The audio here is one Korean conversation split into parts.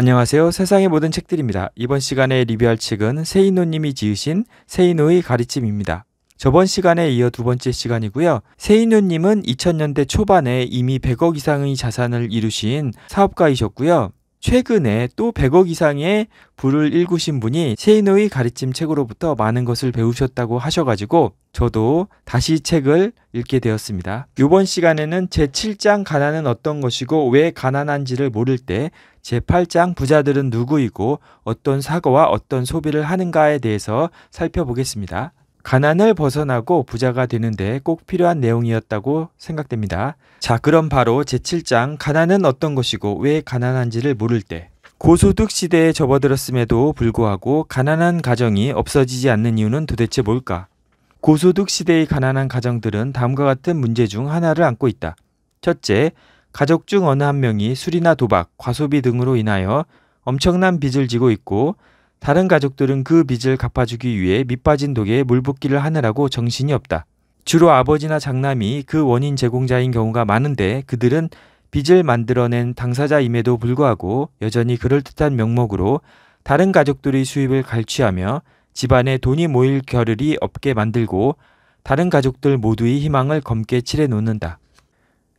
안녕하세요. 세상의 모든 책들입니다. 이번 시간에 리뷰할 책은 세이노님이 지으신 세이노의 가르침입니다. 저번 시간에 이어 두 번째 시간이고요. 세이노님은 2000년대 초반에 이미 100억 이상의 자산을 이루신 사업가이셨고요. 최근에 또 100억 이상의 부를 일구신 분이 세이노의 가르침 책으로부터 많은 것을 배우셨다고 하셔가지고 저도 다시 책을 읽게 되었습니다. 이번 시간에는 제7장 가난은 어떤 것이고 왜 가난한지를 모를 때 제8장 부자들은 누구이고 어떤 사고와 어떤 소비를 하는가에 대해서 살펴보겠습니다. 가난을 벗어나고 부자가 되는데 꼭 필요한 내용이었다고 생각됩니다. 자, 그럼 바로 제7장 가난은 어떤 것이고 왜 가난한지를 모를 때 고소득 시대에 접어들었음에도 불구하고 가난한 가정이 없어지지 않는 이유는 도대체 뭘까? 고소득 시대의 가난한 가정들은 다음과 같은 문제 중 하나를 안고 있다. 첫째, 가족 중 어느 한 명이 술이나 도박, 과소비 등으로 인하여 엄청난 빚을 지고 있고 다른 가족들은 그 빚을 갚아주기 위해 밑빠진 독에 물 붓기를 하느라고 정신이 없다. 주로 아버지나 장남이 그 원인 제공자인 경우가 많은데 그들은 빚을 만들어낸 당사자임에도 불구하고 여전히 그럴듯한 명목으로 다른 가족들의 수입을 갈취하며 집안에 돈이 모일 겨를이 없게 만들고 다른 가족들 모두의 희망을 검게 칠해 놓는다.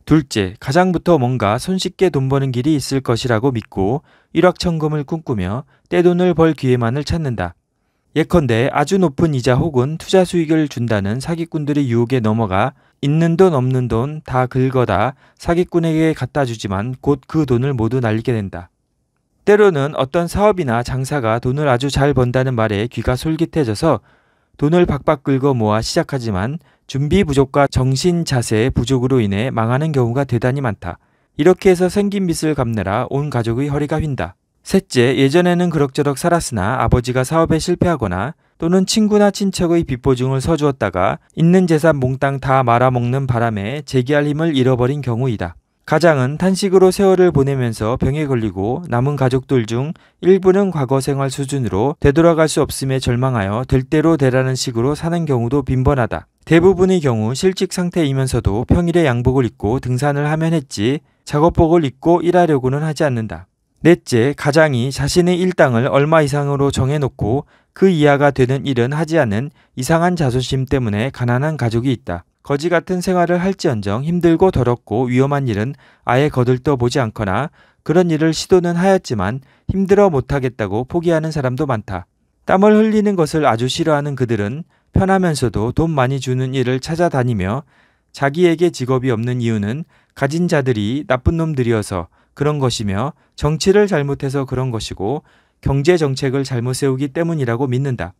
둘째, 가장부터 뭔가 손쉽게 돈 버는 길이 있을 것이라고 믿고 일확천금을 꿈꾸며 떼돈을 벌 기회만을 찾는다. 예컨대 아주 높은 이자 혹은 투자 수익을 준다는 사기꾼들의 유혹에 넘어가 있는 돈 없는 돈 다 긁어다 사기꾼에게 갖다 주지만 곧 그 돈을 모두 날리게 된다. 때로는 어떤 사업이나 장사가 돈을 아주 잘 번다는 말에 귀가 솔깃해져서 돈을 박박 긁어 모아 시작하지만 준비 부족과 정신 자세의 부족으로 인해 망하는 경우가 대단히 많다. 이렇게 해서 생긴 빚을 갚느라 온 가족의 허리가 휜다. 셋째, 예전에는 그럭저럭 살았으나 아버지가 사업에 실패하거나 또는 친구나 친척의 빚보증을 서주었다가 있는 재산 몽땅 다 말아먹는 바람에 재기할 힘을 잃어버린 경우이다. 가장은 탄식으로 세월을 보내면서 병에 걸리고 남은 가족들 중 일부는 과거 생활 수준으로 되돌아갈 수 없음에 절망하여 될 대로 되라는 식으로 사는 경우도 빈번하다. 대부분의 경우 실직 상태이면서도 평일에 양복을 입고 등산을 하면 했지 작업복을 입고 일하려고는 하지 않는다. 넷째, 가장이 자신의 일당을 얼마 이상으로 정해놓고 그 이하가 되는 일은 하지 않는 이상한 자존심 때문에 가난한 가족이 있다. 거지 같은 생활을 할지언정 힘들고 더럽고 위험한 일은 아예 거들떠 보지 않거나 그런 일을 시도는 하였지만 힘들어 못하겠다고 포기하는 사람도 많다. 땀을 흘리는 것을 아주 싫어하는 그들은 편하면서도 돈 많이 주는 일을 찾아다니며 자기에게 직업이 없는 이유는 가진 자들이 나쁜 놈들이어서 그런 것이며 정치를 잘못해서 그런 것이고 경제 정책을 잘못 세우기 때문이라고 믿는다.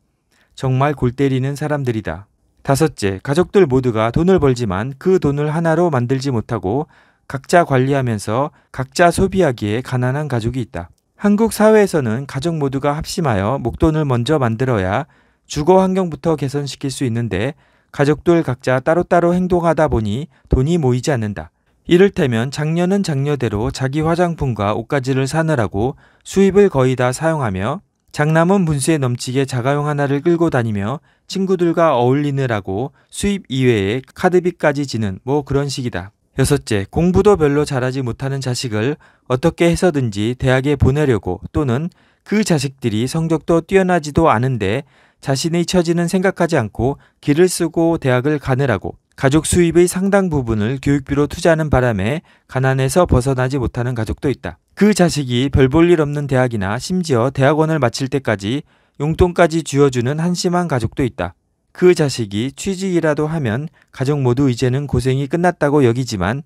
정말 골 때리는 사람들이다. 다섯째, 가족들 모두가 돈을 벌지만 그 돈을 하나로 만들지 못하고 각자 관리하면서 각자 소비하기에 가난한 가족이 있다. 한국 사회에서는 가족 모두가 합심하여 목돈을 먼저 만들어야 주거 환경부터 개선시킬 수 있는데 가족들 각자 따로따로 행동하다 보니 돈이 모이지 않는다. 이를테면 장녀는 장녀대로 자기 화장품과 옷가지를 사느라고 수입을 거의 다 사용하며 장남은 분수에 넘치게 자가용 하나를 끌고 다니며 친구들과 어울리느라고 수입 이외에 카드비까지 지는 뭐 그런 식이다. 여섯째, 공부도 별로 잘하지 못하는 자식을 어떻게 해서든지 대학에 보내려고 또는 그 자식들이 성적도 뛰어나지도 않은데 자신의 처지는 생각하지 않고 길을 쓰고 대학을 가느라고 가족 수입의 상당 부분을 교육비로 투자하는 바람에 가난에서 벗어나지 못하는 가족도 있다. 그 자식이 별 볼 일 없는 대학이나 심지어 대학원을 마칠 때까지 용돈까지 쥐어주는 한심한 가족도 있다. 그 자식이 취직이라도 하면 가족 모두 이제는 고생이 끝났다고 여기지만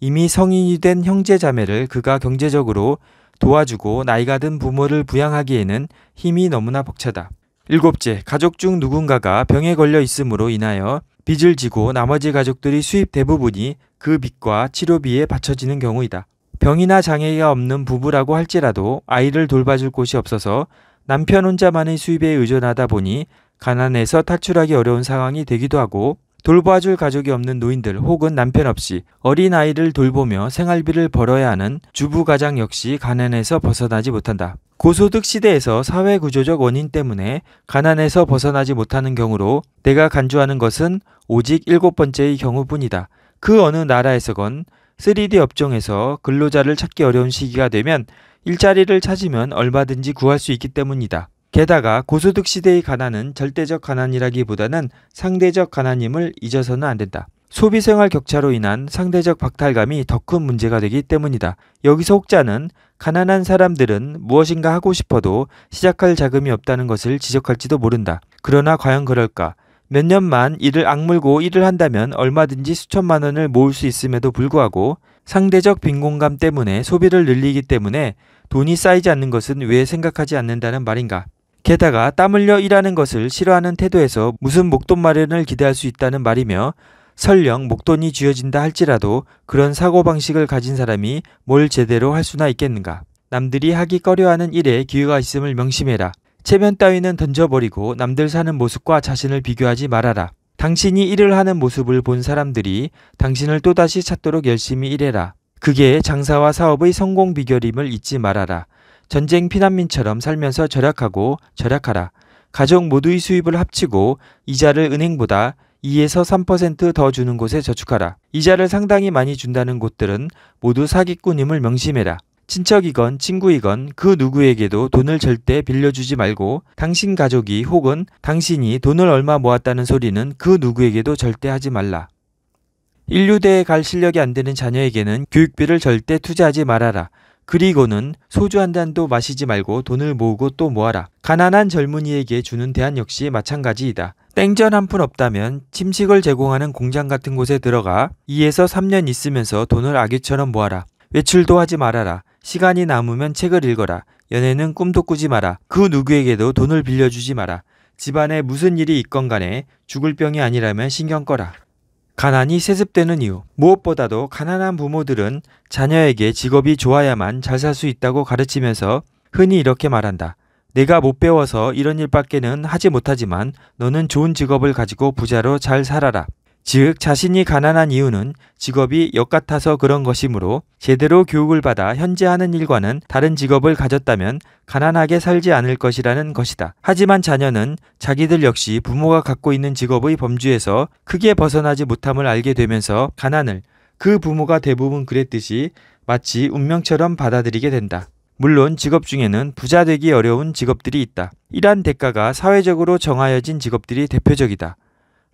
이미 성인이 된 형제 자매를 그가 경제적으로 도와주고 나이가 든 부모를 부양하기에는 힘이 너무나 벅차다. 일곱째, 가족 중 누군가가 병에 걸려 있음으로 인하여 빚을 지고 나머지 가족들이 수입 대부분이 그 빚과 치료비에 바쳐지는 경우이다. 병이나 장애가 없는 부부라고 할지라도 아이를 돌봐줄 곳이 없어서 남편 혼자만의 수입에 의존하다 보니 가난에서 탈출하기 어려운 상황이 되기도 하고 돌봐줄 가족이 없는 노인들 혹은 남편 없이 어린 아이를 돌보며 생활비를 벌어야 하는 주부 가장 역시 가난에서 벗어나지 못한다. 고소득 시대에서 사회 구조적 원인 때문에 가난에서 벗어나지 못하는 경우로 내가 간주하는 것은 오직 일곱 번째의 경우뿐이다. 그 어느 나라에서건 3D 업종에서 근로자를 찾기 어려운 시기가 되면 일자리를 찾으면 얼마든지 구할 수 있기 때문이다. 게다가 고소득 시대의 가난은 절대적 가난이라기보다는 상대적 가난임을 잊어서는 안 된다. 소비 생활 격차로 인한 상대적 박탈감이 더 큰 문제가 되기 때문이다. 여기서 혹자는 가난한 사람들은 무엇인가 하고 싶어도 시작할 자금이 없다는 것을 지적할지도 모른다. 그러나 과연 그럴까? 몇 년만 일을 악물고 일을 한다면 얼마든지 수천만 원을 모을 수 있음에도 불구하고 상대적 빈곤감 때문에 소비를 늘리기 때문에 돈이 쌓이지 않는 것은 왜 생각하지 않는다는 말인가? 게다가 땀 흘려 일하는 것을 싫어하는 태도에서 무슨 목돈 마련을 기대할 수 있다는 말이며 설령 목돈이 쥐어진다 할지라도 그런 사고방식을 가진 사람이 뭘 제대로 할 수나 있겠는가. 남들이 하기 꺼려하는 일에 기회가 있음을 명심해라. 체면 따위는 던져버리고 남들 사는 모습과 자신을 비교하지 말아라. 당신이 일을 하는 모습을 본 사람들이 당신을 또다시 찾도록 열심히 일해라. 그게 장사와 사업의 성공 비결임을 잊지 말아라. 전쟁 피난민처럼 살면서 절약하고 절약하라. 가족 모두의 수입을 합치고 이자를 은행보다 2에서 3%더 주는 곳에 저축하라. 이자를 상당히 많이 준다는 곳들은 모두 사기꾼임을 명심해라. 친척이건 친구이건 그 누구에게도 돈을 절대 빌려주지 말고 당신 가족이 혹은 당신이 돈을 얼마 모았다는 소리는 그 누구에게도 절대 하지 말라. 인류대에 갈 실력이 안 되는 자녀에게는 교육비를 절대 투자하지 말아라. 그리고는 소주 한 잔도 마시지 말고 돈을 모으고 또 모아라. 가난한 젊은이에게 주는 대안 역시 마찬가지이다. 땡전 한 푼 없다면 침식을 제공하는 공장 같은 곳에 들어가 2에서 3년 있으면서 돈을 아기처럼 모아라. 외출도 하지 말아라. 시간이 남으면 책을 읽어라. 연애는 꿈도 꾸지 마라. 그 누구에게도 돈을 빌려주지 마라. 집안에 무슨 일이 있건 간에 죽을 병이 아니라면 신경 꺼라. 가난이 세습되는 이유. 무엇보다도 가난한 부모들은 자녀에게 직업이 좋아야만 잘 살 수 있다고 가르치면서 흔히 이렇게 말한다. 내가 못 배워서 이런 일밖에는 하지 못하지만 너는 좋은 직업을 가지고 부자로 잘 살아라. 즉 자신이 가난한 이유는 직업이 역 같아서 그런 것이므로 제대로 교육을 받아 현재 하는 일과는 다른 직업을 가졌다면 가난하게 살지 않을 것이라는 것이다. 하지만 자녀는 자기들 역시 부모가 갖고 있는 직업의 범주에서 크게 벗어나지 못함을 알게 되면서 가난을 그 부모가 대부분 그랬듯이 마치 운명처럼 받아들이게 된다. 물론 직업 중에는 부자 되기 어려운 직업들이 있다. 이러한 대가가 사회적으로 정하여진 직업들이 대표적이다.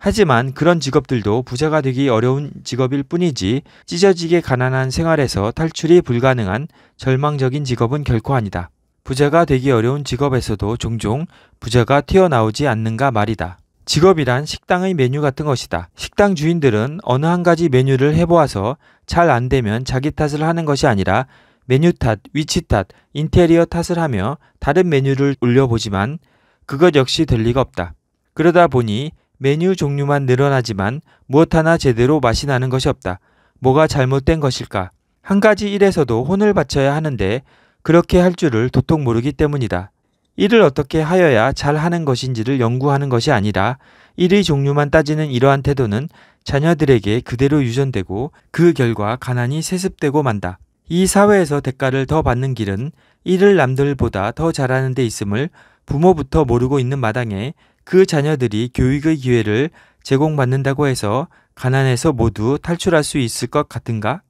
하지만 그런 직업들도 부자가 되기 어려운 직업일 뿐이지 찢어지게 가난한 생활에서 탈출이 불가능한 절망적인 직업은 결코 아니다. 부자가 되기 어려운 직업에서도 종종 부자가 튀어나오지 않는가 말이다. 직업이란 식당의 메뉴 같은 것이다. 식당 주인들은 어느 한 가지 메뉴를 해보아서 잘 안 되면 자기 탓을 하는 것이 아니라 메뉴 탓, 위치 탓, 인테리어 탓을 하며 다른 메뉴를 올려보지만 그것 역시 될 리가 없다. 그러다 보니 메뉴 종류만 늘어나지만 무엇 하나 제대로 맛이 나는 것이 없다. 뭐가 잘못된 것일까? 한 가지 일에서도 혼을 바쳐야 하는데 그렇게 할 줄을 도통 모르기 때문이다. 일을 어떻게 하여야 잘 하는 것인지를 연구하는 것이 아니라 일의 종류만 따지는 이러한 태도는 자녀들에게 그대로 유전되고 그 결과 가난이 세습되고 만다. 이 사회에서 대가를 더 받는 길은 일을 남들보다 더 잘하는 데 있음을 부모부터 모르고 있는 마당에 그 자녀들이 교육의 기회를 제공받는다고 해서 가난에서 모두 탈출할 수 있을 것 같은가?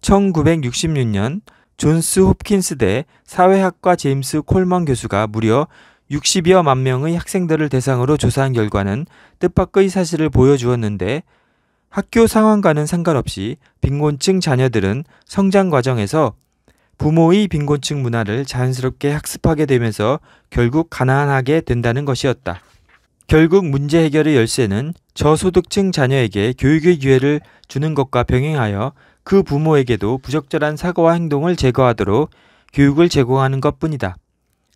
1966년 존스 홉킨스 대 사회학과 제임스 콜먼 교수가 무려 60여만 명의 학생들을 대상으로 조사한 결과는 뜻밖의 사실을 보여주었는데 학교 상황과는 상관없이 빈곤층 자녀들은 성장 과정에서 부모의 빈곤층 문화를 자연스럽게 학습하게 되면서 결국 가난하게 된다는 것이었다. 결국 문제 해결의 열쇠는 저소득층 자녀에게 교육의 기회를 주는 것과 병행하여 그 부모에게도 부적절한 사고와 행동을 제거하도록 교육을 제공하는 것 뿐이다.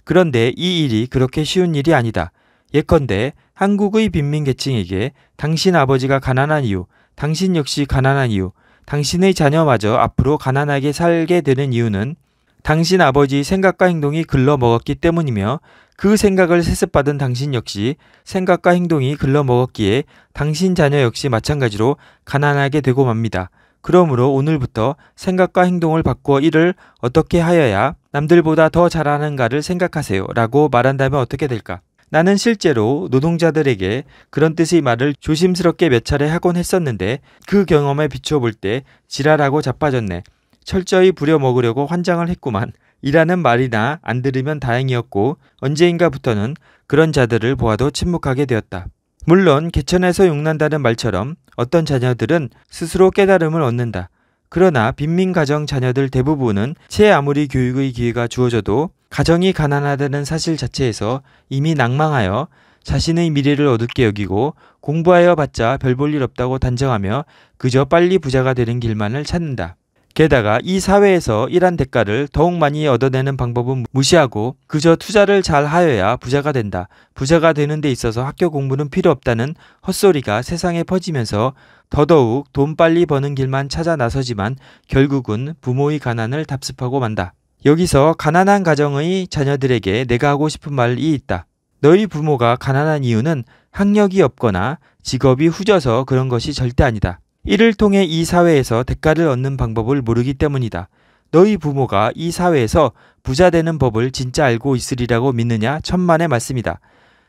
그런데 이 일이 그렇게 쉬운 일이 아니다. 예컨대 한국의 빈민 계층에게 당신 아버지가 가난한 이유, 당신 역시 가난한 이유, 당신의 자녀마저 앞으로 가난하게 살게 되는 이유는 당신 아버지의 생각과 행동이 글러 먹었기 때문이며 그 생각을 세습받은 당신 역시 생각과 행동이 글러먹었기에 당신 자녀 역시 마찬가지로 가난하게 되고 맙니다. 그러므로 오늘부터 생각과 행동을 바꾸어 이를 어떻게 하여야 남들보다 더 잘하는가를 생각하세요. 라고 말한다면 어떻게 될까? 나는 실제로 노동자들에게 그런 뜻의 말을 조심스럽게 몇 차례 하곤 했었는데 그 경험에 비춰볼 때 지랄하고 자빠졌네. 철저히 부려먹으려고 환장을 했구만. 이라는 말이나 안 들으면 다행이었고 언제인가부터는 그런 자들을 보아도 침묵하게 되었다. 물론 개천에서 용난다는 말처럼 어떤 자녀들은 스스로 깨달음을 얻는다. 그러나 빈민 가정 자녀들 대부분은 채 아무리 교육의 기회가 주어져도 가정이 가난하다는 사실 자체에서 이미 낭망하여 자신의 미래를 어둡게 여기고 공부하여 봤자 별 볼 일 없다고 단정하며 그저 빨리 부자가 되는 길만을 찾는다. 게다가 이 사회에서 일한 대가를 더욱 많이 얻어내는 방법은 무시하고 그저 투자를 잘 하여야 부자가 된다. 부자가 되는 데 있어서 학교 공부는 필요 없다는 헛소리가 세상에 퍼지면서 더더욱 돈 빨리 버는 길만 찾아 나서지만 결국은 부모의 가난을 답습하고 만다. 여기서 가난한 가정의 자녀들에게 내가 하고 싶은 말이 있다. 너희 부모가 가난한 이유는 학력이 없거나 직업이 후져서 그런 것이 절대 아니다. 이를 통해 이 사회에서 대가를 얻는 방법을 모르기 때문이다. 너희 부모가 이 사회에서 부자 되는 법을 진짜 알고 있으리라고 믿느냐 천만의 말씀이다.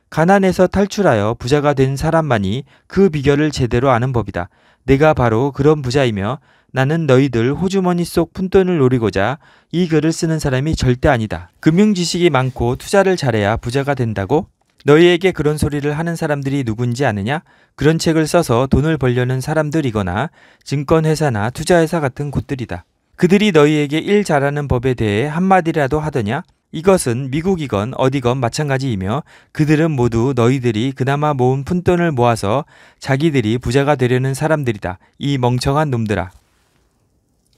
가난에서 탈출하여 부자가 된 사람만이 그 비결을 제대로 아는 법이다. 내가 바로 그런 부자이며 나는 너희들 호주머니 속 푼돈을 노리고자 이 글을 쓰는 사람이 절대 아니다. 금융 지식이 많고 투자를 잘해야 부자가 된다고? 너희에게 그런 소리를 하는 사람들이 누군지 아느냐? 그런 책을 써서 돈을 벌려는 사람들이거나 증권회사나 투자회사 같은 곳들이다. 그들이 너희에게 일 잘하는 법에 대해 한마디라도 하더냐? 이것은 미국이건 어디건 마찬가지이며 그들은 모두 너희들이 그나마 모은 푼돈을 모아서 자기들이 부자가 되려는 사람들이다. 이 멍청한 놈들아.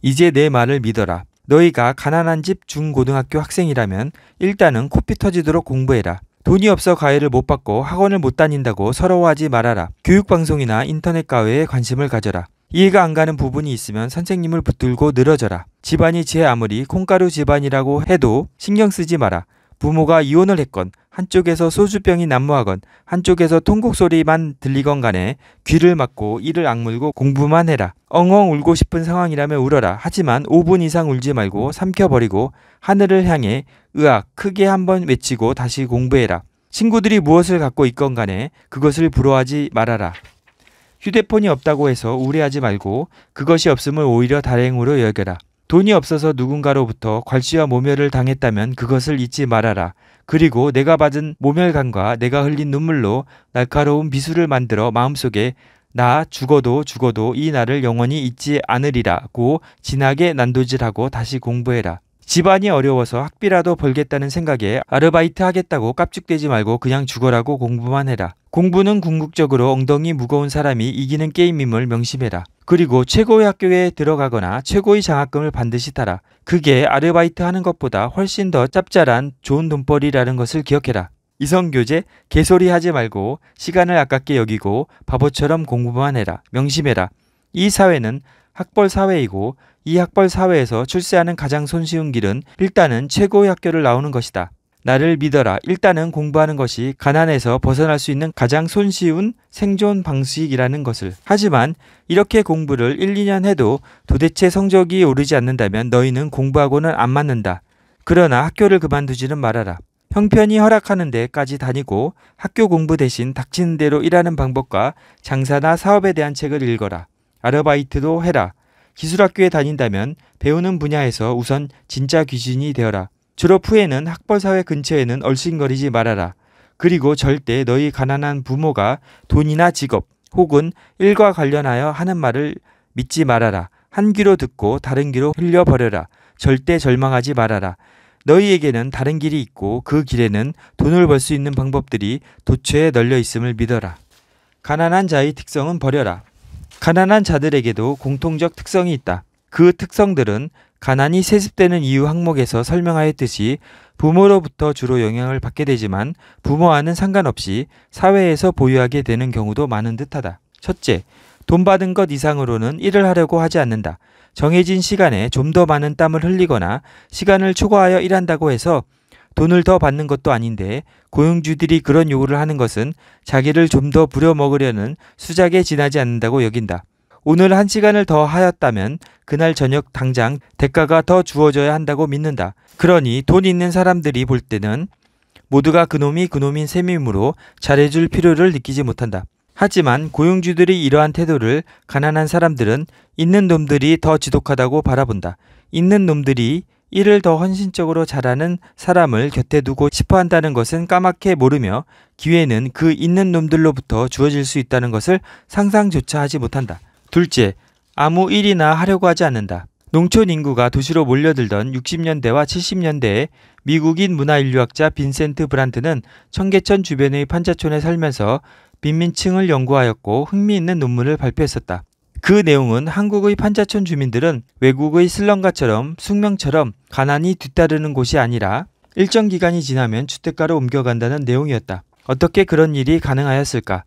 이제 내 말을 믿어라. 너희가 가난한 집 중고등학교 학생이라면 일단은 코피 터지도록 공부해라. 돈이 없어 과외를 못 받고 학원을 못 다닌다고 서러워하지 말아라. 교육방송이나 인터넷 과외에 관심을 가져라. 이해가 안 가는 부분이 있으면 선생님을 붙들고 늘어져라. 집안이 제 아무리 콩가루 집안이라고 해도 신경 쓰지 마라. 부모가 이혼을 했건 한쪽에서 소주병이 난무하건 한쪽에서 통곡 소리만 들리건 간에 귀를 막고 이를 악물고 공부만 해라. 엉엉 울고 싶은 상황이라면 울어라. 하지만 5분 이상 울지 말고 삼켜버리고 하늘을 향해 으악 크게 한번 외치고 다시 공부해라. 친구들이 무엇을 갖고 있건 간에 그것을 부러워하지 말아라. 휴대폰이 없다고 해서 우려하지 말고 그것이 없음을 오히려 다행으로 여겨라. 돈이 없어서 누군가로부터 괄시와 모멸을 당했다면 그것을 잊지 말아라. 그리고 내가 받은 모멸감과 내가 흘린 눈물로 날카로운 비수를 만들어 마음속에 나 죽어도 죽어도 이 날을 영원히 잊지 않으리라고 진하게 난도질하고 다시 공부해라. 집안이 어려워서 학비라도 벌겠다는 생각에 아르바이트 하겠다고 깝죽대지 말고 그냥 죽어라고 공부만 해라. 공부는 궁극적으로 엉덩이 무거운 사람이 이기는 게임임을 명심해라. 그리고 최고의 학교에 들어가거나 최고의 장학금을 반드시 따라. 그게 아르바이트 하는 것보다 훨씬 더 짭짤한 좋은 돈벌이라는 것을 기억해라. 이성교제 개소리 하지 말고 시간을 아깝게 여기고 바보처럼 공부만 해라. 명심해라. 이 사회는 학벌 사회이고 이 학벌 사회에서 출세하는 가장 손쉬운 길은 일단은 최고의 학교를 나오는 것이다. 나를 믿어라. 일단은 공부하는 것이 가난에서 벗어날 수 있는 가장 손쉬운 생존 방식이라는 것을. 하지만 이렇게 공부를 1, 2년 해도 도대체 성적이 오르지 않는다면 너희는 공부하고는 안 맞는다. 그러나 학교를 그만두지는 말아라. 형편이 허락하는 데까지 다니고 학교 공부 대신 닥치는 대로 일하는 방법과 장사나 사업에 대한 책을 읽어라. 아르바이트도 해라. 기술학교에 다닌다면 배우는 분야에서 우선 진짜 귀신이 되어라. 졸업 후에는 학벌사회 근처에는 얼씬거리지 말아라. 그리고 절대 너희 가난한 부모가 돈이나 직업 혹은 일과 관련하여 하는 말을 믿지 말아라. 한 귀로 듣고 다른 귀로 흘려버려라. 절대 절망하지 말아라. 너희에게는 다른 길이 있고 그 길에는 돈을 벌 수 있는 방법들이 도처에 널려 있음을 믿어라. 가난한 자의 특성은 버려라. 가난한 자들에게도 공통적 특성이 있다. 그 특성들은 가난이 세습되는 이유 항목에서 설명하였듯이 부모로부터 주로 영향을 받게 되지만 부모와는 상관없이 사회에서 보유하게 되는 경우도 많은 듯하다. 첫째, 돈 받은 것 이상으로는 일을 하려고 하지 않는다. 정해진 시간에 좀 더 많은 땀을 흘리거나 시간을 초과하여 일한다고 해서 돈을 더 받는 것도 아닌데 고용주들이 그런 요구를 하는 것은 자기를 좀 더 부려먹으려는 수작에 지나지 않는다고 여긴다. 오늘 한 시간을 더 하였다면 그날 저녁 당장 대가가 더 주어져야 한다고 믿는다. 그러니 돈 있는 사람들이 볼 때는 모두가 그놈이 그놈인 셈이므로 잘해줄 필요를 느끼지 못한다. 하지만 고용주들이 이러한 태도를 가난한 사람들은 있는 놈들이 더 지독하다고 바라본다. 있는 놈들이 일을 더 헌신적으로 잘하는 사람을 곁에 두고 싶어 한다는 것은 까맣게 모르며 기회는 그 있는 놈들로부터 주어질 수 있다는 것을 상상조차 하지 못한다. 둘째, 아무 일이나 하려고 하지 않는다. 농촌 인구가 도시로 몰려들던 60년대와 70년대에 미국인 문화인류학자 빈센트 브란트는 청계천 주변의 판자촌에 살면서 빈민층을 연구하였고 흥미있는 논문을 발표했었다. 그 내용은 한국의 판자촌 주민들은 외국의 슬럼가처럼 숙명처럼 가난이 뒤따르는 곳이 아니라 일정 기간이 지나면 주택가로 옮겨간다는 내용이었다. 어떻게 그런 일이 가능하였을까?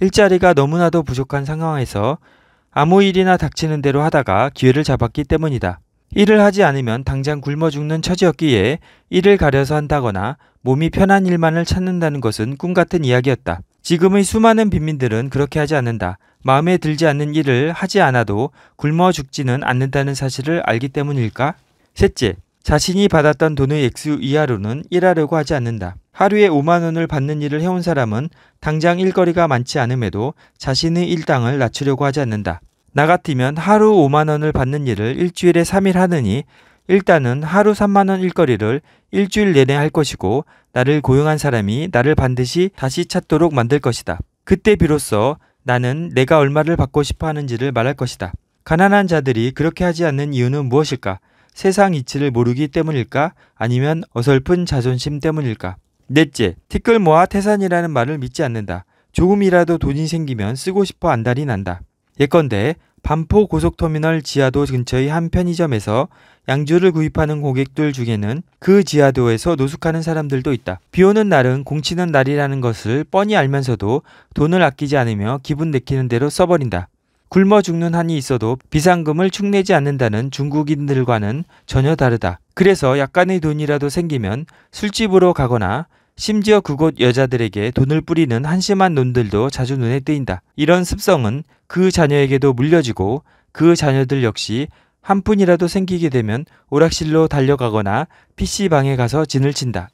일자리가 너무나도 부족한 상황에서 아무 일이나 닥치는 대로 하다가 기회를 잡았기 때문이다. 일을 하지 않으면 당장 굶어 죽는 처지였기에 일을 가려서 한다거나 몸이 편한 일만을 찾는다는 것은 꿈 같은 이야기였다. 지금의 수많은 빈민들은 그렇게 하지 않는다. 마음에 들지 않는 일을 하지 않아도 굶어 죽지는 않는다는 사실을 알기 때문일까? 셋째, 자신이 받았던 돈의 액수 이하로는 일하려고 하지 않는다. 하루에 5만 원을 받는 일을 해온 사람은 당장 일거리가 많지 않음에도 자신의 일당을 낮추려고 하지 않는다. 나 같으면 하루 5만 원을 받는 일을 일주일에 3일 하느니 일단은 하루 3만 원 일거리를 일주일 내내 할 것이고 나를 고용한 사람이 나를 반드시 다시 찾도록 만들 것이다. 그때 비로소 나는 내가 얼마를 받고 싶어 하는지를 말할 것이다. 가난한 자들이 그렇게 하지 않는 이유는 무엇일까? 세상 이치를 모르기 때문일까? 아니면 어설픈 자존심 때문일까? 넷째, 티끌 모아 태산이라는 말을 믿지 않는다. 조금이라도 돈이 생기면 쓰고 싶어 안달이 난다. 예컨대 반포 고속터미널 지하도 근처의 한 편의점에서 양주를 구입하는 고객들 중에는 그 지하도에서 노숙하는 사람들도 있다. 비 오는 날은 공치는 날이라는 것을 뻔히 알면서도 돈을 아끼지 않으며 기분 내키는 대로 써버린다. 굶어 죽는 한이 있어도 비상금을 축내지 않는다는 중국인들과는 전혀 다르다. 그래서 약간의 돈이라도 생기면 술집으로 가거나 심지어 그곳 여자들에게 돈을 뿌리는 한심한 놈들도 자주 눈에 띄인다. 이런 습성은 그 자녀에게도 물려지고 그 자녀들 역시 한 푼이라도 생기게 되면 오락실로 달려가거나 PC방에 가서 진을 친다.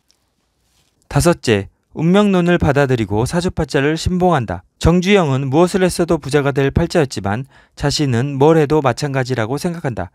다섯째, 운명론을 받아들이고 사주팔자를 신봉한다. 정주영은 무엇을 했어도 부자가 될 팔자였지만 자신은 뭘 해도 마찬가지라고 생각한다.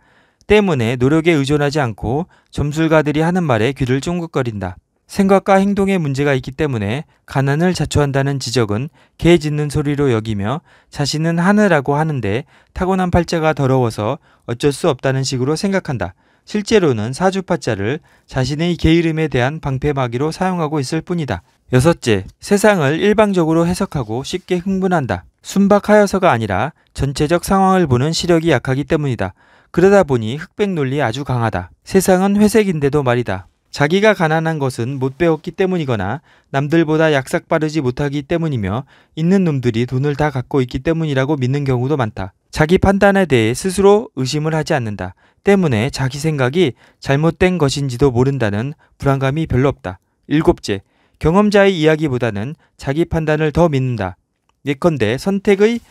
때문에 노력에 의존하지 않고 점술가들이 하는 말에 귀를 쫑긋거린다. 생각과 행동에 문제가 있기 때문에 가난을 자초한다는 지적은 개 짖는 소리로 여기며 자신은 하느라고 하는데 타고난 팔자가 더러워서 어쩔 수 없다는 식으로 생각한다. 실제로는 사주파자를 자신의 게으름에 대한 방패막이로 사용하고 있을 뿐이다. 여섯째, 세상을 일방적으로 해석하고 쉽게 흥분한다. 순박하여서가 아니라 전체적 상황을 보는 시력이 약하기 때문이다. 그러다 보니 흑백 논리에 아주 강하다. 세상은 회색인데도 말이다. 자기가 가난한 것은 못 배웠기 때문이거나 남들보다 약삭 빠르지 못하기 때문이며 있는 놈들이 돈을 다 갖고 있기 때문이라고 믿는 경우도 많다. 자기 판단에 대해 스스로 의심을 하지 않는다. 때문에 자기 생각이 잘못된 것인지도 모른다는 불안감이 별로 없다. 일곱째, 경험자의 이야기보다는 자기 판단을 더 믿는다. 예컨대 선택의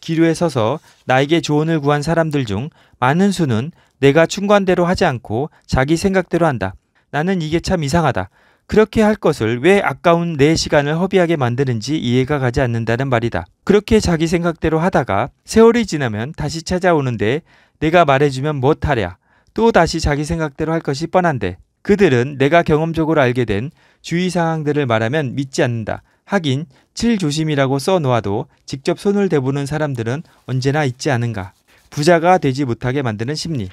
기류에 서서 나에게 조언을 구한 사람들 중 많은 수는 내가 충관대로 하지 않고 자기 생각대로 한다. 나는 이게 참 이상하다. 그렇게 할 것을 왜 아까운 내 시간을 허비하게 만드는지 이해가 가지 않는다는 말이다. 그렇게 자기 생각대로 하다가 세월이 지나면 다시 찾아오는데 내가 말해주면 못하랴. 또 다시 자기 생각대로 할 것이 뻔한데 그들은 내가 경험적으로 알게 된 주의 사항들을 말하면 믿지 않는다. 하긴 칠 조심이라고 써놓아도 직접 손을 대보는 사람들은 언제나 있지 않은가. 부자가 되지 못하게 만드는 심리.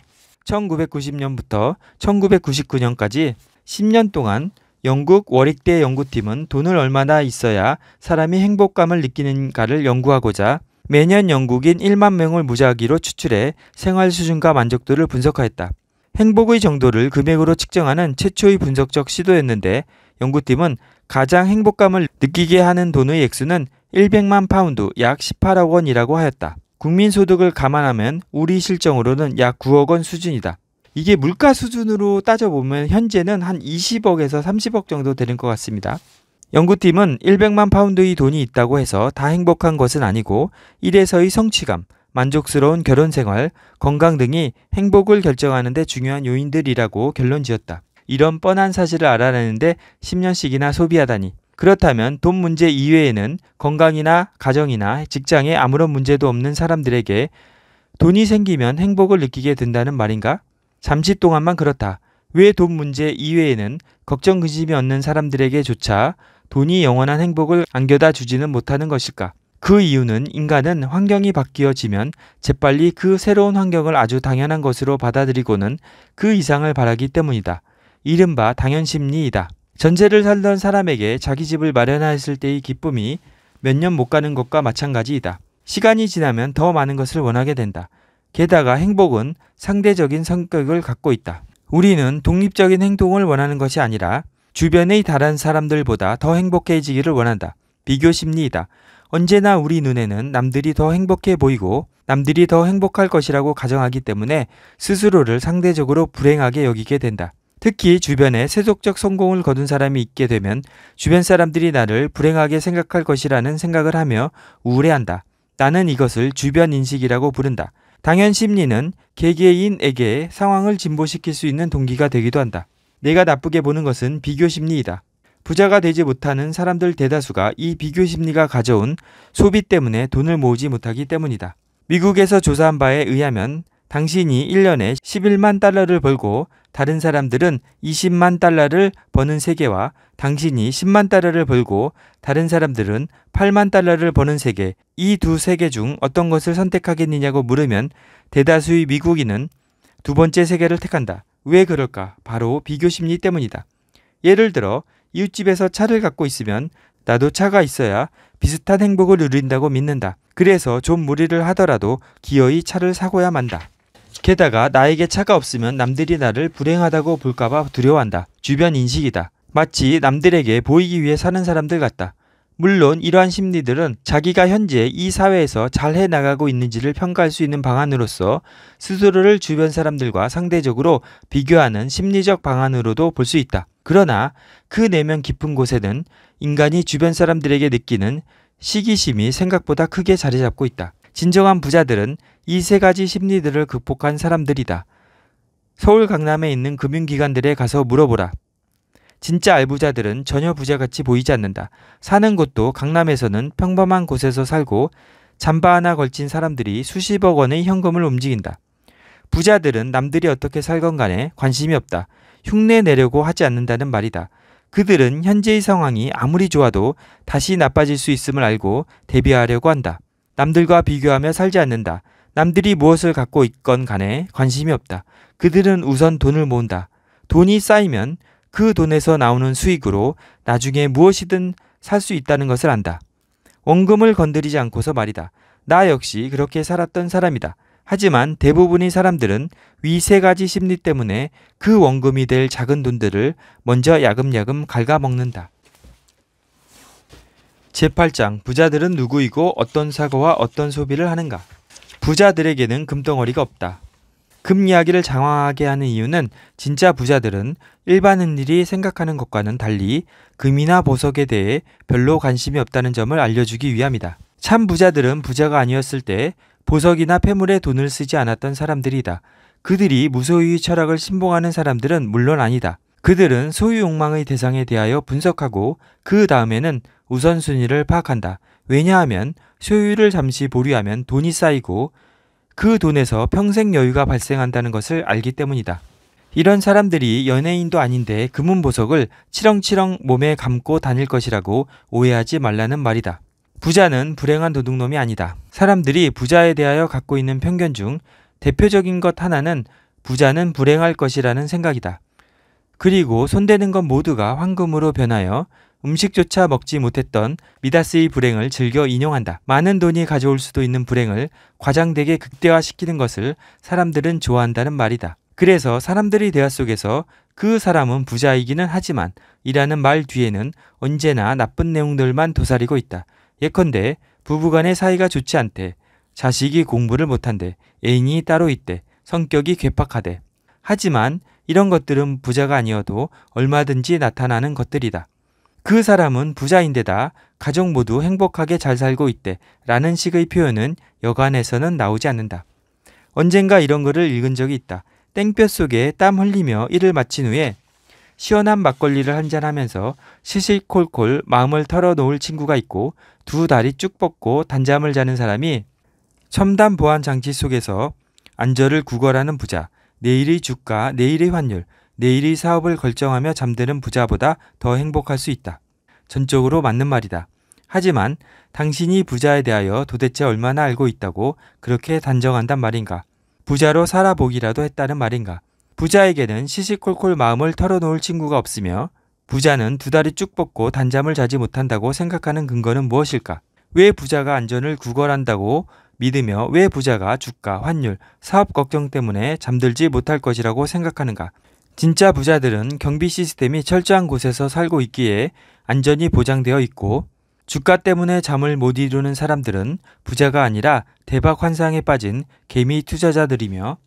1990년부터 1999년까지 10년 동안 영국 워릭대 연구팀은 돈을 얼마나 있어야 사람이 행복감을 느끼는가를 연구하고자 매년 영국인 1만 명을 무작위로 추출해 생활 수준과 만족도를 분석하였다. 행복의 정도를 금액으로 측정하는 최초의 분석적 시도였는데 연구팀은 가장 행복감을 느끼게 하는 돈의 액수는 100만 파운드 약 18억 원이라고 하였다. 국민소득을 감안하면 우리 실정으로는 약 9억 원 수준이다. 이게 물가 수준으로 따져보면 현재는 한 20억에서 30억 정도 되는 것 같습니다. 연구팀은 100만 파운드의 돈이 있다고 해서 다 행복한 것은 아니고 일에서의 성취감, 만족스러운 결혼 생활, 건강 등이 행복을 결정하는 데 중요한 요인들이라고 결론 지었다. 이런 뻔한 사실을 알아내는데 10년씩이나 소비하다니 그렇다면 돈 문제 이외에는 건강이나 가정이나 직장에 아무런 문제도 없는 사람들에게 돈이 생기면 행복을 느끼게 된다는 말인가? 잠시 동안만 그렇다. 왜 돈 문제 이외에는 걱정 근심이 없는 사람들에게조차 돈이 영원한 행복을 안겨다 주지는 못하는 것일까? 그 이유는 인간은 환경이 바뀌어지면 재빨리 그 새로운 환경을 아주 당연한 것으로 받아들이고는 그 이상을 바라기 때문이다. 이른바 당연심리이다. 전제를 살던 사람에게 자기 집을 마련하였을 때의 기쁨이 몇 년 못 가는 것과 마찬가지이다. 시간이 지나면 더 많은 것을 원하게 된다. 게다가 행복은 상대적인 성격을 갖고 있다. 우리는 독립적인 행동을 원하는 것이 아니라 주변의 다른 사람들보다 더 행복해지기를 원한다. 비교 심리이다. 언제나 우리 눈에는 남들이 더 행복해 보이고 남들이 더 행복할 것이라고 가정하기 때문에 스스로를 상대적으로 불행하게 여기게 된다. 특히 주변에 세속적 성공을 거둔 사람이 있게 되면 주변 사람들이 나를 불행하게 생각할 것이라는 생각을 하며 우울해한다. 나는 이것을 주변 인식이라고 부른다. 당연 심리는 개개인에게 상황을 진보시킬 수 있는 동기가 되기도 한다. 내가 나쁘게 보는 것은 비교 심리이다. 부자가 되지 못하는 사람들 대다수가 이 비교 심리가 가져온 소비 때문에 돈을 모으지 못하기 때문이다. 미국에서 조사한 바에 의하면 당신이 1년에 11만 달러를 벌고 다른 사람들은 20만 달러를 버는 세계와 당신이 10만 달러를 벌고 다른 사람들은 8만 달러를 버는 세계, 이 두 세계 중 어떤 것을 선택하겠느냐고 물으면 대다수의 미국인은 두 번째 세계를 택한다. 왜 그럴까? 바로 비교 심리 때문이다. 예를 들어 이웃집에서 차를 갖고 있으면 나도 차가 있어야 비슷한 행복을 누린다고 믿는다. 그래서 좀 무리를 하더라도 기어이 차를 사고야 만다. 게다가 나에게 차가 없으면 남들이 나를 불행하다고 볼까봐 두려워한다. 주변 인식이다. 마치 남들에게 보이기 위해 사는 사람들 같다. 물론 이러한 심리들은 자기가 현재 이 사회에서 잘 해나가고 있는지를 평가할 수 있는 방안으로서 스스로를 주변 사람들과 상대적으로 비교하는 심리적 방안으로도 볼 수 있다. 그러나 그 내면 깊은 곳에는 인간이 주변 사람들에게 느끼는 시기심이 생각보다 크게 자리 잡고 있다. 진정한 부자들은 이 세 가지 심리들을 극복한 사람들이다. 서울 강남에 있는 금융기관들에 가서 물어보라. 진짜 알부자들은 전혀 부자같이 보이지 않는다. 사는 곳도 강남에서는 평범한 곳에서 살고 잠바 하나 걸친 사람들이 수십억 원의 현금을 움직인다. 부자들은 남들이 어떻게 살건 간에 관심이 없다. 흉내 내려고 하지 않는다는 말이다. 그들은 현재의 상황이 아무리 좋아도 다시 나빠질 수 있음을 알고 대비하려고 한다. 남들과 비교하며 살지 않는다. 남들이 무엇을 갖고 있건 간에 관심이 없다. 그들은 우선 돈을 모은다. 돈이 쌓이면 그 돈에서 나오는 수익으로 나중에 무엇이든 살 수 있다는 것을 안다. 원금을 건드리지 않고서 말이다. 나 역시 그렇게 살았던 사람이다. 하지만 대부분의 사람들은 위 세 가지 심리 때문에 그 원금이 될 작은 돈들을 먼저 야금야금 갉아먹는다. 제8장 부자들은 누구이고 어떤 사고와 어떤 소비를 하는가? 부자들에게는 금덩어리가 없다. 금 이야기를 장황하게 하는 이유는 진짜 부자들은 일반인들이 생각하는 것과는 달리 금이나 보석에 대해 별로 관심이 없다는 점을 알려주기 위함이다. 참 부자들은 부자가 아니었을 때 보석이나 폐물에 돈을 쓰지 않았던 사람들이다. 그들이 무소유의 철학을 신봉하는 사람들은 물론 아니다. 그들은 소유 욕망의 대상에 대하여 분석하고 그 다음에는 우선순위를 파악한다. 왜냐하면 소유를 잠시 보류하면 돈이 쌓이고 그 돈에서 평생 여유가 발생한다는 것을 알기 때문이다. 이런 사람들이 연예인도 아닌데 금은보석을 치렁치렁 몸에 감고 다닐 것이라고 오해하지 말라는 말이다. 부자는 불행한 도둑놈이 아니다. 사람들이 부자에 대하여 갖고 있는 편견 중 대표적인 것 하나는 부자는 불행할 것이라는 생각이다. 그리고 손대는 것 모두가 황금으로 변하여 음식조차 먹지 못했던 미다스의 불행을 즐겨 인용한다. 많은 돈이 가져올 수도 있는 불행을 과장되게 극대화시키는 것을 사람들은 좋아한다는 말이다. 그래서 사람들의 대화 속에서 그 사람은 부자이기는 하지만 이라는 말 뒤에는 언제나 나쁜 내용들만 도사리고 있다. 예컨대 부부간의 사이가 좋지 않대. 자식이 공부를 못한대. 애인이 따로 있대. 성격이 괴팍하대. 하지만 이런 것들은 부자가 아니어도 얼마든지 나타나는 것들이다. 그 사람은 부자인데다 가족 모두 행복하게 잘 살고 있대 라는 식의 표현은 여간에서는 나오지 않는다. 언젠가 이런 글을 읽은 적이 있다. 땡볕 속에 땀 흘리며 일을 마친 후에 시원한 막걸리를 한잔 하면서 시시콜콜 마음을 털어놓을 친구가 있고 두 다리 쭉 뻗고 단잠을 자는 사람이 첨단 보안 장치 속에서 안절을 구걸하는 부자, 내일의 주가, 내일의 환율, 내일의 사업을 결정하며 잠드는 부자보다 더 행복할 수 있다. 전적으로 맞는 말이다. 하지만 당신이 부자에 대하여 도대체 얼마나 알고 있다고 그렇게 단정한단 말인가? 부자로 살아보기라도 했다는 말인가? 부자에게는 시시콜콜 마음을 털어놓을 친구가 없으며 부자는 두 다리 쭉 뻗고 단잠을 자지 못한다고 생각하는 근거는 무엇일까? 왜 부자가 안전을 구걸한다고 믿으며 왜 부자가 주가, 환율, 사업 걱정 때문에 잠들지 못할 것이라고 생각하는가? 진짜 부자들은 경비 시스템이 철저한 곳에서 살고 있기에 안전이 보장되어 있고 주가 때문에 잠을 못 이루는 사람들은 부자가 아니라 대박 환상에 빠진 개미 투자자들이며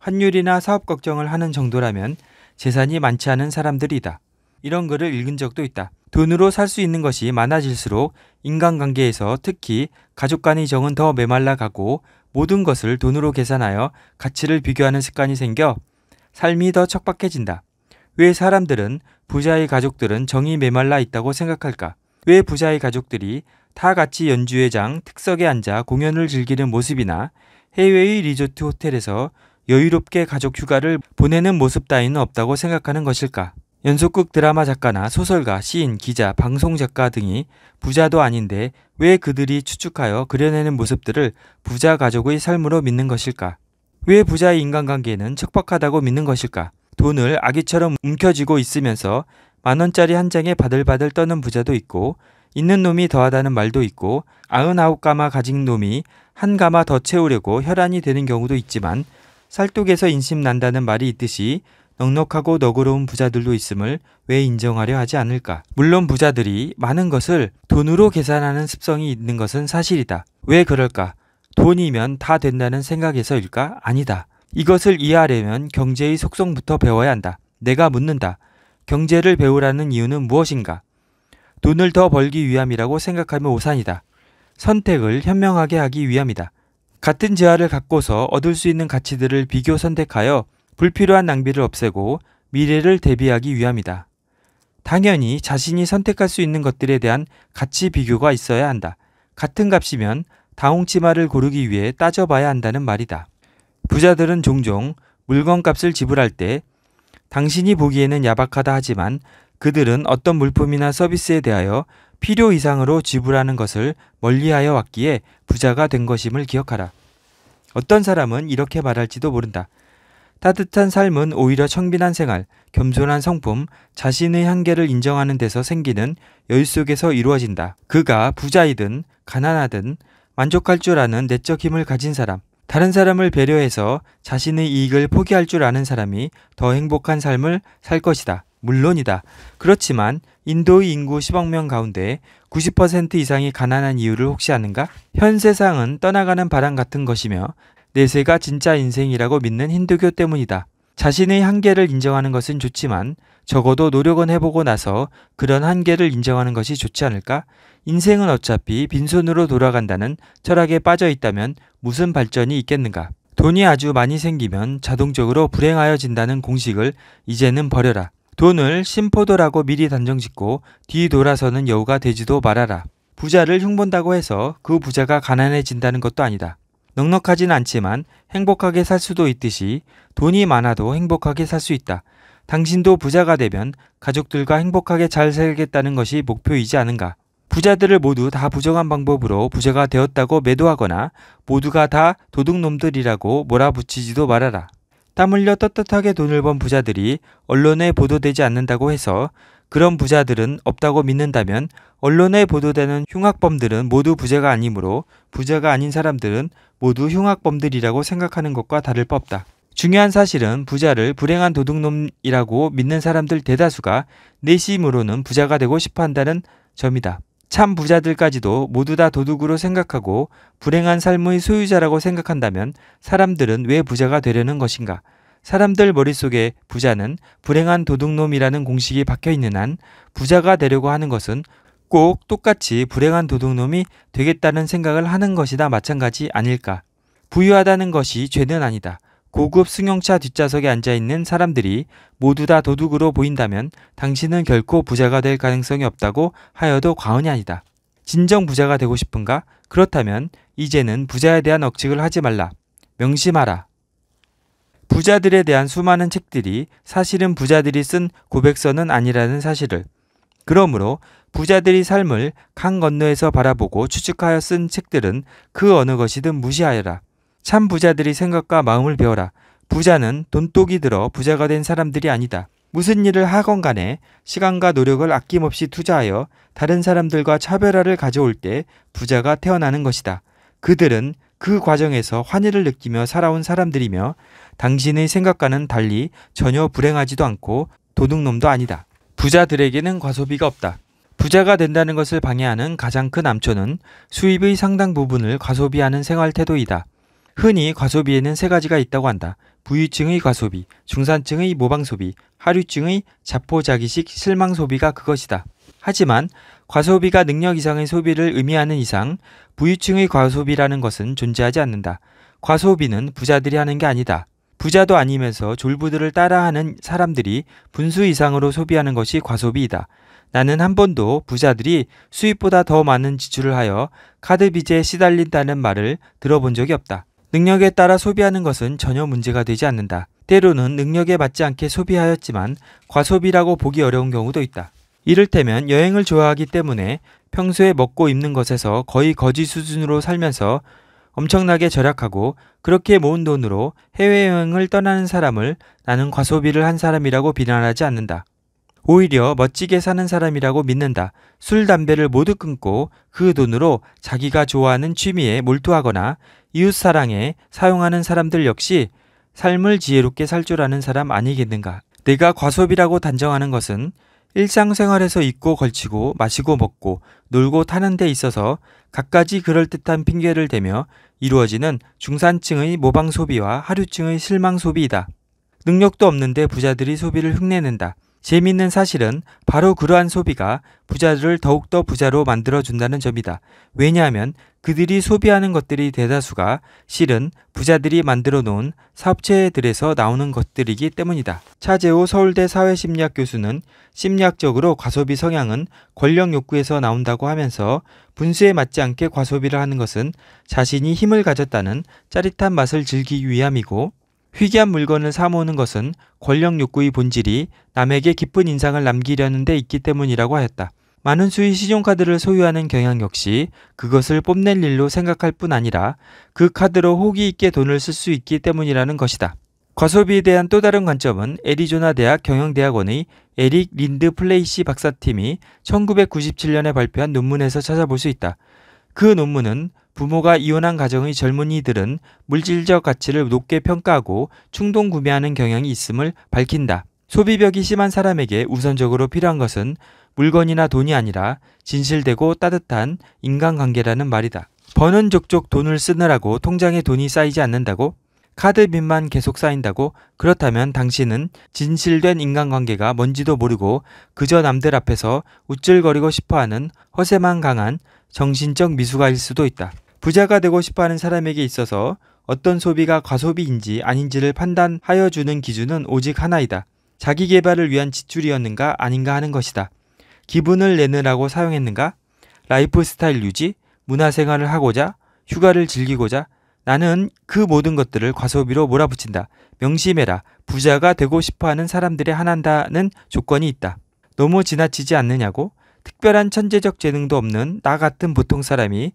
환율이나 사업 걱정을 하는 정도라면 재산이 많지 않은 사람들이다. 이런 글을 읽은 적도 있다. 돈으로 살 수 있는 것이 많아질수록 인간관계에서 특히 가족 간의 정은 더 메말라 가고 모든 것을 돈으로 계산하여 가치를 비교하는 습관이 생겨 삶이 더 척박해진다. 왜 사람들은 부자의 가족들은 정이 메말라 있다고 생각할까? 왜 부자의 가족들이 다 같이 연주회장 특석에 앉아 공연을 즐기는 모습이나 해외의 리조트 호텔에서 여유롭게 가족 휴가를 보내는 모습 따위는 없다고 생각하는 것일까? 연속극 드라마 작가나 소설가, 시인, 기자, 방송 작가 등이 부자도 아닌데 왜 그들이 추측하여 그려내는 모습들을 부자 가족의 삶으로 믿는 것일까? 왜 부자의 인간관계는 척박하다고 믿는 것일까? 돈을 아기처럼 움켜쥐고 있으면서 만 원짜리 한 장에 바들바들 떠는 부자도 있고 있는 놈이 더하다는 말도 있고 아흔아홉 가마 가진 놈이 한 가마 더 채우려고 혈안이 되는 경우도 있지만 살뚝에서 인심 난다는 말이 있듯이 넉넉하고 너그러운 부자들도 있음을 왜 인정하려 하지 않을까? 물론 부자들이 많은 것을 돈으로 계산하는 습성이 있는 것은 사실이다. 왜 그럴까? 돈이면 다 된다는 생각에서일까? 아니다. 이것을 이해하려면 경제의 속성부터 배워야 한다. 내가 묻는다. 경제를 배우라는 이유는 무엇인가? 돈을 더 벌기 위함이라고 생각하면 오산이다. 선택을 현명하게 하기 위함이다. 같은 재화를 갖고서 얻을 수 있는 가치들을 비교 선택하여 불필요한 낭비를 없애고 미래를 대비하기 위함이다. 당연히 자신이 선택할 수 있는 것들에 대한 가치 비교가 있어야 한다. 같은 값이면 다홍치마를 고르기 위해 따져봐야 한다는 말이다. 부자들은 종종 물건값을 지불할 때 당신이 보기에는 야박하다 하지만 그들은 어떤 물품이나 서비스에 대하여 필요 이상으로 지불하는 것을 멀리하여 왔기에 부자가 된 것임을 기억하라. 어떤 사람은 이렇게 말할지도 모른다. 따뜻한 삶은 오히려 청빈한 생활, 겸손한 성품, 자신의 한계를 인정하는 데서 생기는 여유 속에서 이루어진다. 그가 부자이든 가난하든 만족할 줄 아는 내적 힘을 가진 사람, 다른 사람을 배려해서 자신의 이익을 포기할 줄 아는 사람이 더 행복한 삶을 살 것이다. 물론이다. 그렇지만 인도의 인구 10억 명 가운데 90% 이상이 가난한 이유를 혹시 아는가? 현 세상은 떠나가는 바람 같은 것이며 내세가 진짜 인생이라고 믿는 힌두교 때문이다. 자신의 한계를 인정하는 것은 좋지만 적어도 노력은 해보고 나서 그런 한계를 인정하는 것이 좋지 않을까? 인생은 어차피 빈손으로 돌아간다는 철학에 빠져 있다면 무슨 발전이 있겠는가? 돈이 아주 많이 생기면 자동적으로 불행하여진다는 공식을 이제는 버려라. 돈을 심포도라고 미리 단정 짓고 뒤돌아서는 여우가 되지도 말아라. 부자를 흉본다고 해서 그 부자가 가난해진다는 것도 아니다. 넉넉하진 않지만 행복하게 살 수도 있듯이 돈이 많아도 행복하게 살 수 있다. 당신도 부자가 되면 가족들과 행복하게 잘 살겠다는 것이 목표이지 않은가. 부자들을 모두 다 부정한 방법으로 부자가 되었다고 매도하거나 모두가 다 도둑놈들이라고 몰아붙이지도 말아라. 땀 흘려 떳떳하게 돈을 번 부자들이 언론에 보도되지 않는다고 해서 그런 부자들은 없다고 믿는다면 언론에 보도되는 흉악범들은 모두 부자가 아니므로 부자가 아닌 사람들은 모두 흉악범들이라고 생각하는 것과 다를 바 없다. 중요한 사실은 부자를 불행한 도둑놈이라고 믿는 사람들 대다수가 내심으로는 부자가 되고 싶어 한다는 점이다. 참 부자들까지도 모두 다 도둑으로 생각하고 불행한 삶의 소유자라고 생각한다면 사람들은 왜 부자가 되려는 것인가? 사람들 머릿속에 부자는 불행한 도둑놈이라는 공식이 박혀 있는 한 부자가 되려고 하는 것은 꼭 똑같이 불행한 도둑놈이 되겠다는 생각을 하는 것이다 마찬가지 아닐까. 부유하다는 것이 죄는 아니다. 고급 승용차 뒷좌석에 앉아 있는 사람들이 모두 다 도둑으로 보인다면 당신은 결코 부자가 될 가능성이 없다고 하여도 과언이 아니다. 진정 부자가 되고 싶은가? 그렇다면 이제는 부자에 대한 억측을 하지 말라. 명심하라. 부자들에 대한 수많은 책들이 사실은 부자들이 쓴 고백서는 아니라는 사실을 그러므로 부자들이 삶을 강 건너에서 바라보고 추측하여 쓴 책들은 그 어느 것이든 무시하여라. 참 부자들이 생각과 마음을 배워라. 부자는 돈독이 들어 부자가 된 사람들이 아니다. 무슨 일을 하건 간에 시간과 노력을 아낌없이 투자하여 다른 사람들과 차별화를 가져올 때 부자가 태어나는 것이다. 그들은 그 과정에서 환희를 느끼며 살아온 사람들이며 당신의 생각과는 달리 전혀 불행하지도 않고 도둑놈도 아니다. 부자들에게는 과소비가 없다. 부자가 된다는 것을 방해하는 가장 큰 암초는 수입의 상당 부분을 과소비하는 생활 태도이다. 흔히 과소비에는 세 가지가 있다고 한다. 부유층의 과소비, 중산층의 모방소비, 하류층의 자포자기식 실망소비가 그것이다. 하지만 과소비가 능력 이상의 소비를 의미하는 이상 부유층의 과소비라는 것은 존재하지 않는다. 과소비는 부자들이 하는 게 아니다. 부자도 아니면서 졸부들을 따라하는 사람들이 분수 이상으로 소비하는 것이 과소비이다. 나는 한 번도 부자들이 수입보다 더 많은 지출을 하여 카드 빚에 시달린다는 말을 들어본 적이 없다. 능력에 따라 소비하는 것은 전혀 문제가 되지 않는다. 때로는 능력에 맞지 않게 소비하였지만 과소비라고 보기 어려운 경우도 있다. 이를테면 여행을 좋아하기 때문에 평소에 먹고 입는 것에서 거의 거지 수준으로 살면서 엄청나게 절약하고 그렇게 모은 돈으로 해외여행을 떠나는 사람을 나는 과소비를 한 사람이라고 비난하지 않는다. 오히려 멋지게 사는 사람이라고 믿는다. 술, 담배를 모두 끊고 그 돈으로 자기가 좋아하는 취미에 몰두하거나 이웃 사랑에 사용하는 사람들 역시 삶을 지혜롭게 살 줄 아는 사람 아니겠는가. 내가 과소비라고 단정하는 것은 일상생활에서 입고 걸치고 마시고 먹고 놀고 타는 데 있어서 갖가지 그럴듯한 핑계를 대며 이루어지는 중산층의 모방 소비와 하류층의 실망 소비이다. 능력도 없는데 부자들이 소비를 흉내낸다. 재미있는 사실은 바로 그러한 소비가 부자들을 더욱더 부자로 만들어준다는 점이다. 왜냐하면 그들이 소비하는 것들이 대다수가 실은 부자들이 만들어 놓은 사업체들에서 나오는 것들이기 때문이다. 차재호 서울대 사회심리학 교수는 심리학적으로 과소비 성향은 권력 욕구에서 나온다고 하면서 분수에 맞지 않게 과소비를 하는 것은 자신이 힘을 가졌다는 짜릿한 맛을 즐기기 위함이고 희귀한 물건을 사모으는 것은 권력 욕구의 본질이 남에게 기쁜 인상을 남기려는 데 있기 때문이라고 하였다. 많은 수의 신용카드를 소유하는 경향 역시 그것을 뽐낼 일로 생각할 뿐 아니라 그 카드로 호기 있게 돈을 쓸 수 있기 때문이라는 것이다. 과소비에 대한 또 다른 관점은 애리조나 대학 경영대학원의 에릭 린드 플레이시 박사팀이 1997년에 발표한 논문에서 찾아볼 수 있다. 그 논문은 부모가 이혼한 가정의 젊은이들은 물질적 가치를 높게 평가하고 충동 구매하는 경향이 있음을 밝힌다. 소비벽이 심한 사람에게 우선적으로 필요한 것은 물건이나 돈이 아니라 진실되고 따뜻한 인간관계라는 말이다. 버는 족족 돈을 쓰느라고 통장에 돈이 쌓이지 않는다고? 카드 빚만 계속 쌓인다고? 그렇다면 당신은 진실된 인간관계가 뭔지도 모르고 그저 남들 앞에서 우쭐거리고 싶어하는 허세만 강한 정신적 미숙아일 수도 있다. 부자가 되고 싶어하는 사람에게 있어서 어떤 소비가 과소비인지 아닌지를 판단하여 주는 기준은 오직 하나이다. 자기 개발을 위한 지출이었는가 아닌가 하는 것이다. 기분을 내느라고 사용했는가? 라이프 스타일 유지? 문화생활을 하고자? 휴가를 즐기고자? 나는 그 모든 것들을 과소비로 몰아붙인다. 명심해라. 부자가 되고 싶어 하는 사람들의 하나다는 조건이 있다. 너무 지나치지 않느냐고? 특별한 천재적 재능도 없는 나 같은 보통 사람이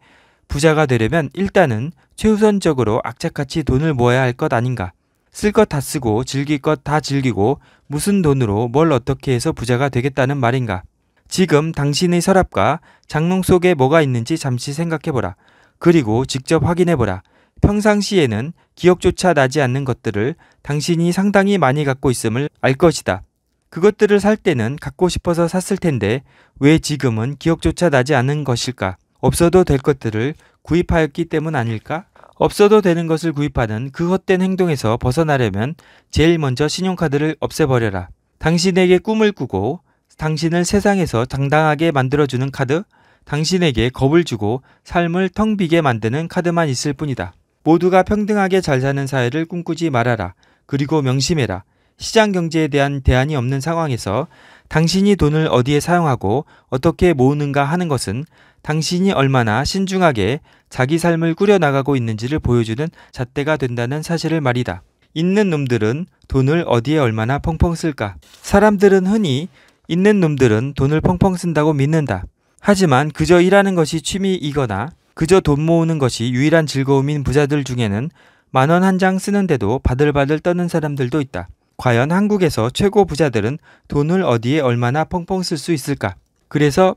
부자가 되려면 일단은 최우선적으로 악착같이 돈을 모아야 할 것 아닌가. 쓸 것 다 쓰고 즐길 것 다 즐기고 무슨 돈으로 뭘 어떻게 해서 부자가 되겠다는 말인가. 지금 당신의 서랍과 장롱 속에 뭐가 있는지 잠시 생각해보라. 그리고 직접 확인해보라. 평상시에는 기억조차 나지 않는 것들을 당신이 상당히 많이 갖고 있음을 알 것이다. 그것들을 살 때는 갖고 싶어서 샀을 텐데 왜 지금은 기억조차 나지 않는 것일까? 없어도 될 것들을 구입하였기 때문 아닐까? 없어도 되는 것을 구입하는 그 헛된 행동에서 벗어나려면 제일 먼저 신용카드를 없애버려라. 당신에게 꿈을 꾸고 당신을 세상에서 당당하게 만들어주는 카드, 당신에게 겁을 주고 삶을 텅 비게 만드는 카드만 있을 뿐이다. 모두가 평등하게 잘 사는 사회를 꿈꾸지 말아라. 그리고 명심해라. 시장 경제에 대한 대안이 없는 상황에서 당신이 돈을 어디에 사용하고 어떻게 모으는가 하는 것은 당신이 얼마나 신중하게 자기 삶을 꾸려나가고 있는지를 보여주는 잣대가 된다는 사실을 말이다. 있는 놈들은 돈을 어디에 얼마나 펑펑 쓸까? 사람들은 흔히 있는 놈들은 돈을 펑펑 쓴다고 믿는다. 하지만 그저 일하는 것이 취미이거나 그저 돈 모으는 것이 유일한 즐거움인 부자들 중에는 만 원 한 장 쓰는데도 바들바들 떠는 사람들도 있다. 과연 한국에서 최고 부자들은 돈을 어디에 얼마나 펑펑 쓸 수 있을까? 그래서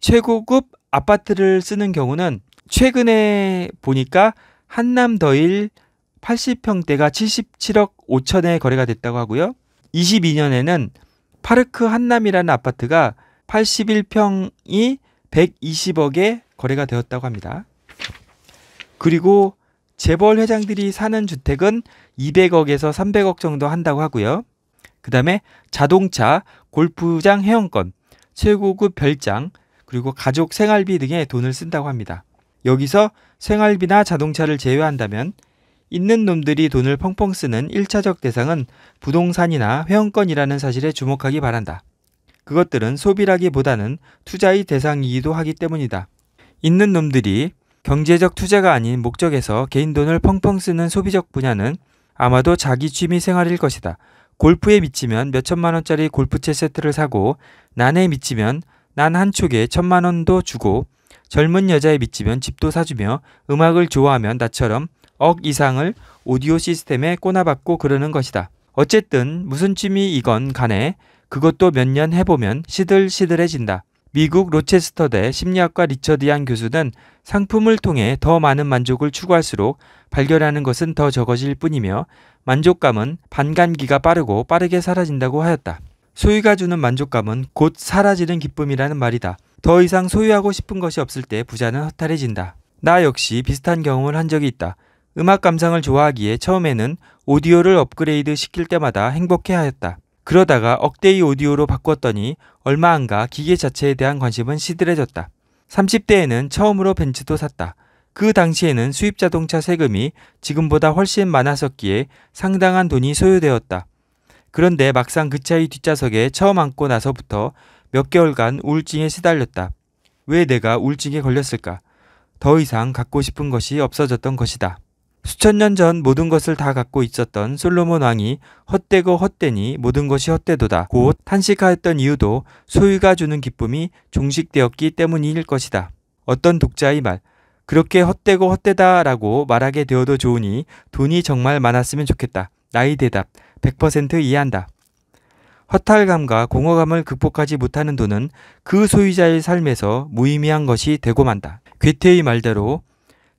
최고급 아파트를 쓰는 경우는 최근에 보니까 한남더일 80평대가 77억 5천에 거래가 됐다고 하고요. 22년에는 파르크 한남이라는 아파트가 81평이 120억에 거래가 되었다고 합니다. 그리고 재벌 회장들이 사는 주택은 200억에서 300억 정도 한다고 하고요. 그 다음에 자동차, 골프장 회원권, 최고급 별장, 그리고 가족 생활비 등에 돈을 쓴다고 합니다. 여기서 생활비나 자동차를 제외한다면 있는 놈들이 돈을 펑펑 쓰는 1차적 대상은 부동산이나 회원권이라는 사실에 주목하기 바란다. 그것들은 소비라기보다는 투자의 대상이기도 하기 때문이다. 있는 놈들이 경제적 투자가 아닌 목적에서 개인 돈을 펑펑 쓰는 소비적 분야는 아마도 자기 취미 생활일 것이다. 골프에 미치면 몇 천만 원짜리 골프채 세트를 사고 난에 미치면 난 한 촉에 천만 원도 주고 젊은 여자에 미치면 집도 사주며 음악을 좋아하면 나처럼 억 이상을 오디오 시스템에 꼬나박고 그러는 것이다. 어쨌든 무슨 취미이건 간에 그것도 몇 년 해보면 시들시들해진다. 미국 로체스터대 심리학과 리처드 양 교수는 상품을 통해 더 많은 만족을 추구할수록 발견하는 것은 더 적어질 뿐이며 만족감은 반감기가 빠르고 빠르게 사라진다고 하였다. 소유가 주는 만족감은 곧 사라지는 기쁨이라는 말이다. 더 이상 소유하고 싶은 것이 없을 때 부자는 허탈해진다. 나 역시 비슷한 경험을 한 적이 있다. 음악 감상을 좋아하기에 처음에는 오디오를 업그레이드 시킬 때마다 행복해 하였다. 그러다가 억대의 오디오로 바꿨더니 얼마 안 가 기계 자체에 대한 관심은 시들해졌다. 30대에는 처음으로 벤츠도 샀다. 그 당시에는 수입 자동차 세금이 지금보다 훨씬 많았었기에 상당한 돈이 소요되었다. 그런데 막상 그 차의 뒷좌석에 처음 앉고 나서부터 몇 개월간 우울증에 시달렸다. 왜 내가 우울증에 걸렸을까? 더 이상 갖고 싶은 것이 없어졌던 것이다. 수천 년 전 모든 것을 다 갖고 있었던 솔로몬 왕이 헛되고 헛되니 모든 것이 헛되도다. 곧 탄식하였던 이유도 소유가 주는 기쁨이 종식되었기 때문일 것이다. 어떤 독자의 말, 그렇게 헛되고 헛되다라고 말하게 되어도 좋으니 돈이 정말 많았으면 좋겠다. 나의 대답, 100% 이해한다. 허탈감과 공허감을 극복하지 못하는 돈은 그 소유자의 삶에서 무의미한 것이 되고 만다. 괴테의 말대로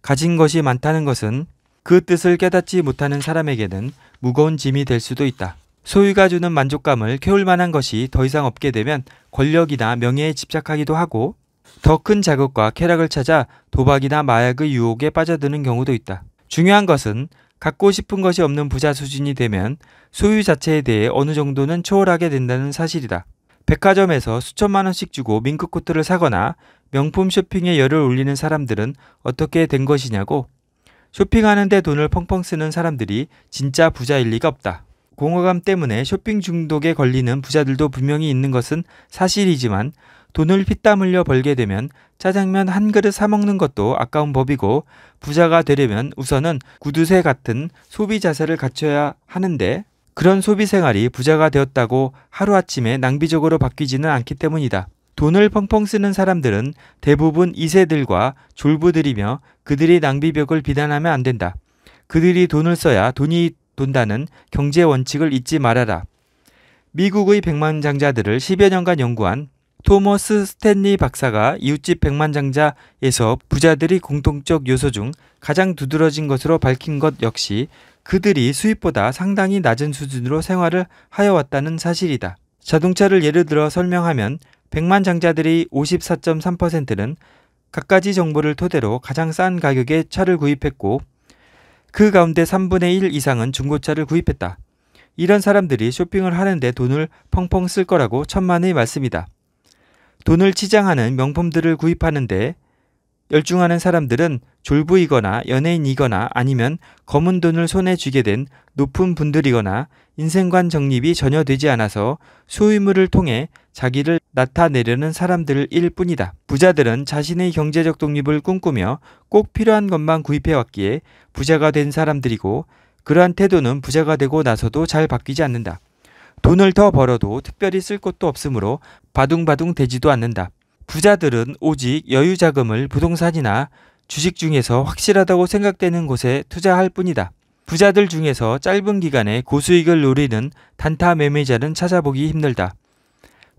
가진 것이 많다는 것은 그 뜻을 깨닫지 못하는 사람에게는 무거운 짐이 될 수도 있다. 소유가 주는 만족감을 캐울 만한 것이 더 이상 없게 되면 권력이나 명예에 집착하기도 하고 더 큰 자극과 쾌락을 찾아 도박이나 마약의 유혹에 빠져드는 경우도 있다. 중요한 것은 갖고 싶은 것이 없는 부자 수준이 되면 소유 자체에 대해 어느 정도는 초월하게 된다는 사실이다. 백화점에서 수천만 원씩 주고 밍크 코트를 사거나 명품 쇼핑에 열을 올리는 사람들은 어떻게 된 것이냐고 쇼핑하는데 돈을 펑펑 쓰는 사람들이 진짜 부자일 리가 없다. 공허감 때문에 쇼핑 중독에 걸리는 부자들도 분명히 있는 것은 사실이지만 돈을 피땀 흘려 벌게 되면 짜장면 한 그릇 사 먹는 것도 아까운 법이고 부자가 되려면 우선은 구두쇠 같은 소비 자세를 갖춰야 하는데 그런 소비 생활이 부자가 되었다고 하루아침에 낭비적으로 바뀌지는 않기 때문이다. 돈을 펑펑 쓰는 사람들은 대부분 2세들과 졸부들이며 그들이 낭비벽을 비난하면 안 된다. 그들이 돈을 써야 돈이 돈다는 경제 원칙을 잊지 말아라. 미국의 백만장자들을 10여 년간 연구한 토머스 스탠리 박사가 이웃집 백만장자에서 부자들이 공통적 요소 중 가장 두드러진 것으로 밝힌 것 역시 그들이 수입보다 상당히 낮은 수준으로 생활을 하여 왔다는 사실이다. 자동차를 예를 들어 설명하면 백만장자들의 54.3%는 갖가지 정보를 토대로 가장 싼 가격에 차를 구입했고 그 가운데 3분의 1 이상은 중고차를 구입했다. 이런 사람들이 쇼핑을 하는데 돈을 펑펑 쓸 거라고 천만의 말씀이다. 돈을 치장하는 명품들을 구입하는데 열중하는 사람들은 졸부이거나 연예인이거나 아니면 검은 돈을 손에 쥐게 된 높은 분들이거나 인생관 정립이 전혀 되지 않아서 소유물을 통해 자기를 나타내려는 사람들일 뿐이다. 부자들은 자신의 경제적 독립을 꿈꾸며 꼭 필요한 것만 구입해 왔기에 부자가 된 사람들이고 그러한 태도는 부자가 되고 나서도 잘 바뀌지 않는다. 돈을 더 벌어도 특별히 쓸 것도 없으므로 바둥바둥 되지도 않는다. 부자들은 오직 여유 자금을 부동산이나 주식 중에서 확실하다고 생각되는 곳에 투자할 뿐이다. 부자들 중에서 짧은 기간에 고수익을 노리는 단타 매매자는 찾아보기 힘들다.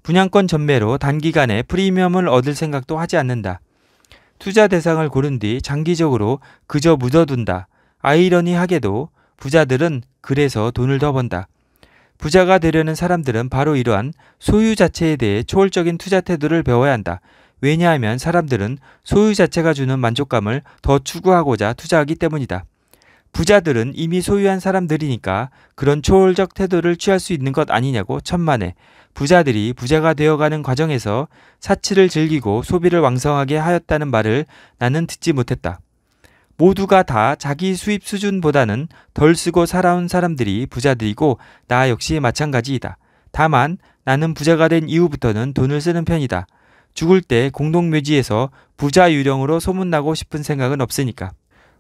분양권 전매로 단기간에 프리미엄을 얻을 생각도 하지 않는다. 투자 대상을 고른 뒤 장기적으로 그저 묻어둔다. 아이러니하게도 부자들은 그래서 돈을 더 번다. 부자가 되려는 사람들은 바로 이러한 소유 자체에 대해 초월적인 투자 태도를 배워야 한다. 왜냐하면 사람들은 소유 자체가 주는 만족감을 더 추구하고자 투자하기 때문이다. 부자들은 이미 소유한 사람들이니까 그런 초월적 태도를 취할 수 있는 것 아니냐고 천만에 부자들이 부자가 되어가는 과정에서 사치를 즐기고 소비를 왕성하게 하였다는 말을 나는 듣지 못했다. 모두가 다 자기 수입 수준보다는 덜 쓰고 살아온 사람들이 부자들이고 나 역시 마찬가지이다. 다만 나는 부자가 된 이후부터는 돈을 쓰는 편이다. 죽을 때 공동묘지에서 부자 유령으로 소문나고 싶은 생각은 없으니까.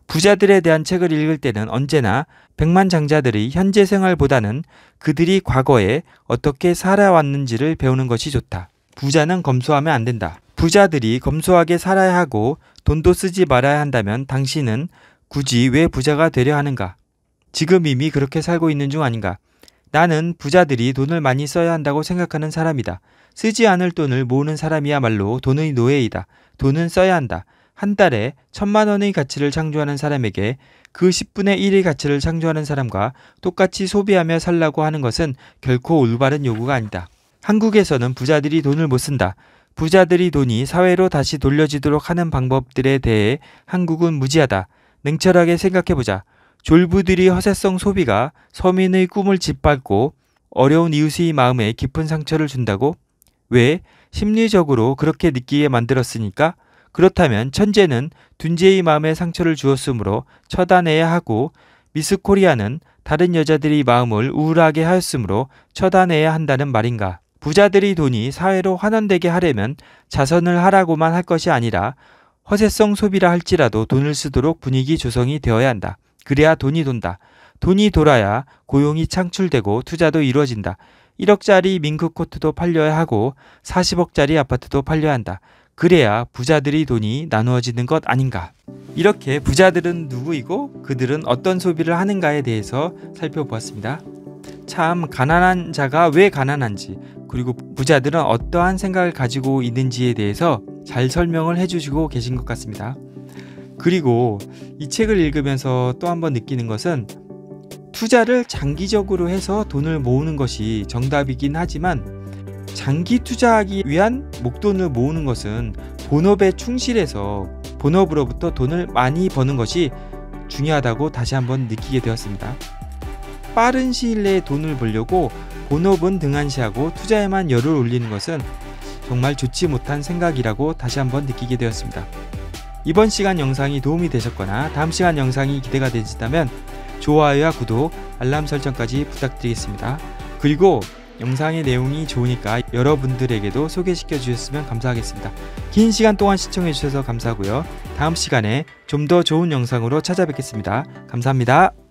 부자들에 대한 책을 읽을 때는 언제나 백만장자들의 현재 생활보다는 그들이 과거에 어떻게 살아왔는지를 배우는 것이 좋다. 부자는 검소하면 안 된다. 부자들이 검소하게 살아야 하고 돈도 쓰지 말아야 한다면 당신은 굳이 왜 부자가 되려 하는가? 지금 이미 그렇게 살고 있는 중 아닌가? 나는 부자들이 돈을 많이 써야 한다고 생각하는 사람이다. 쓰지 않을 돈을 모으는 사람이야말로 돈의 노예이다. 돈은 써야 한다. 한 달에 천만 원의 가치를 창조하는 사람에게 그 10분의 1의 가치를 창조하는 사람과 똑같이 소비하며 살라고 하는 것은 결코 올바른 요구가 아니다. 한국에서는 부자들이 돈을 못 쓴다. 부자들이 돈이 사회로 다시 돌려지도록 하는 방법들에 대해 한국은 무지하다. 냉철하게 생각해보자. 졸부들이 허세성 소비가 서민의 꿈을 짓밟고 어려운 이웃의 마음에 깊은 상처를 준다고? 왜? 심리적으로 그렇게 느끼게 만들었으니까? 그렇다면 천재는 둔재의 마음에 상처를 주었으므로 처단해야 하고 미스 코리아는 다른 여자들의 마음을 우울하게 하였으므로 처단해야 한다는 말인가? 부자들이 돈이 사회로 환원되게 하려면 자선을 하라고만 할 것이 아니라 허세성 소비라 할지라도 돈을 쓰도록 분위기 조성이 되어야 한다. 그래야 돈이 돈다. 돈이 돌아야 고용이 창출되고 투자도 이루어진다. 1억짜리 밍크코트도 팔려야 하고 40억짜리 아파트도 팔려야 한다. 그래야 부자들이 돈이 나누어지는 것 아닌가. 이렇게 부자들은 누구이고 그들은 어떤 소비를 하는가에 대해서 살펴보았습니다. 참 가난한 자가 왜 가난한지 그리고 부자들은 어떠한 생각을 가지고 있는지에 대해서 잘 설명을 해주시고 계신 것 같습니다. 그리고 이 책을 읽으면서 또 한번 느끼는 것은 투자를 장기적으로 해서 돈을 모으는 것이 정답이긴 하지만 장기 투자하기 위한 목돈을 모으는 것은 본업에 충실해서 본업으로부터 돈을 많이 버는 것이 중요하다고 다시 한번 느끼게 되었습니다. 빠른 시일 내에 돈을 벌려고 본업은 등한시하고 투자에만 열을 올리는 것은 정말 좋지 못한 생각이라고 다시 한번 느끼게 되었습니다. 이번 시간 영상이 도움이 되셨거나 다음 시간 영상이 기대가 되신다면 좋아요와 구독, 알람 설정까지 부탁드리겠습니다. 그리고 영상의 내용이 좋으니까 여러분들에게도 소개시켜 주셨으면 감사하겠습니다. 긴 시간 동안 시청해 주셔서 감사하고요. 다음 시간에 좀 더 좋은 영상으로 찾아뵙겠습니다. 감사합니다.